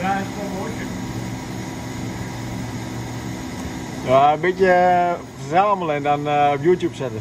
gewoon. Ja, een beetje eh, verzamelen en dan eh, op YouTube zetten.